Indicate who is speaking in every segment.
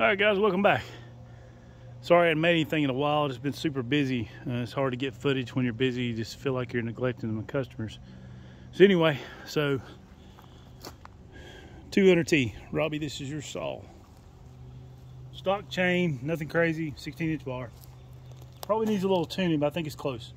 Speaker 1: All right, guys, welcome back. Sorry I hadn't made anything in a while. It's been super busy. Uh, it's hard to get footage when you're busy. You just feel like you're neglecting the customers. So anyway, so 200T. Robbie, this is your saw. Stock chain, nothing crazy, 16 inch bar. Probably needs a little tuning, but I think it's close.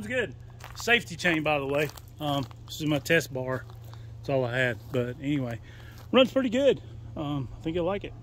Speaker 1: Runs good. Safety chain, by the way. Um, this is my test bar. That's all I had. But anyway, runs pretty good. Um, I think you'll like it.